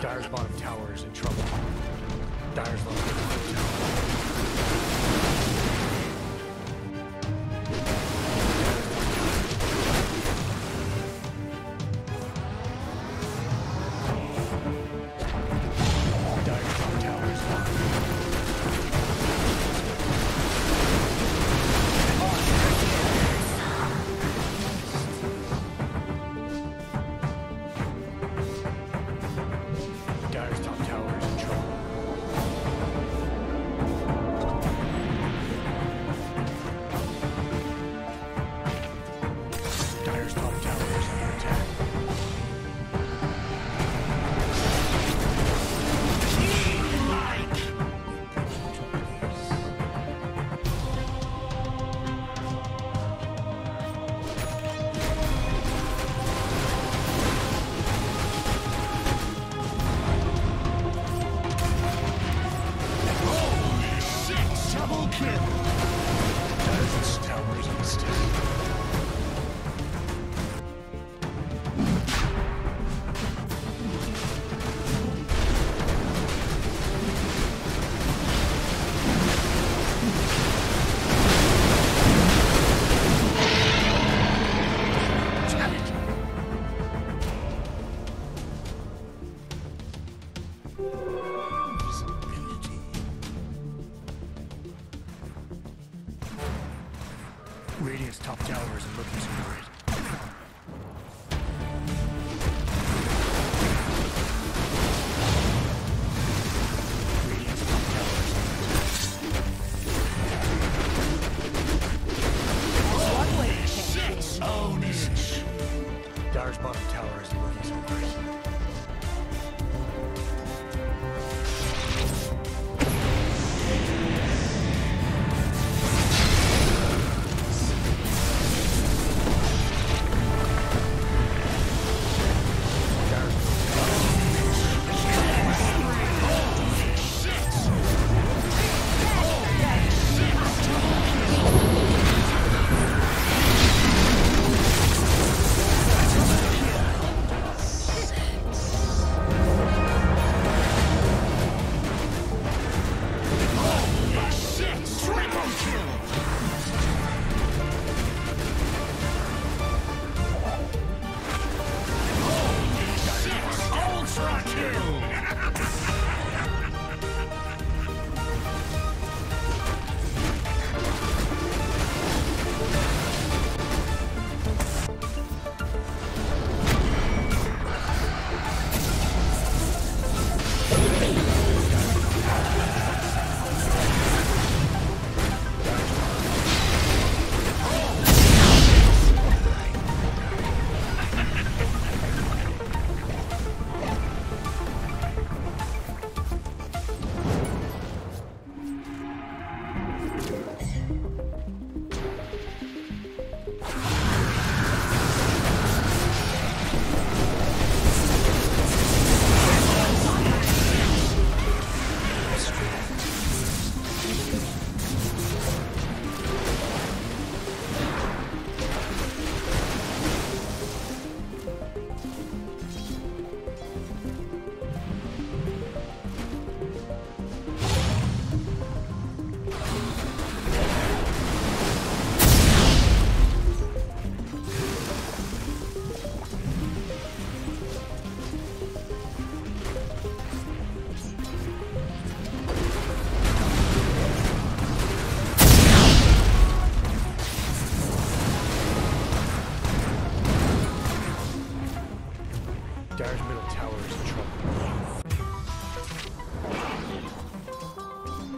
Dire's bottom tower is in trouble. Dire's located top tower isn't looking so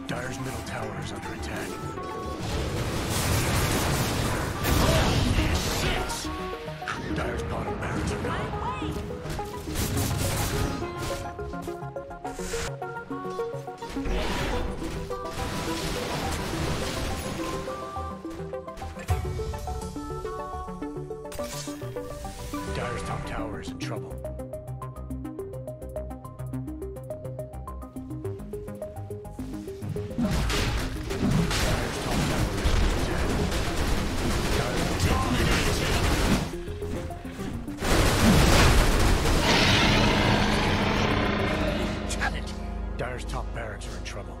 Dire's middle tower is under attack. Dire's bottom barracks are gone. Dire's top tower is in trouble. Dire's top barracks are in trouble.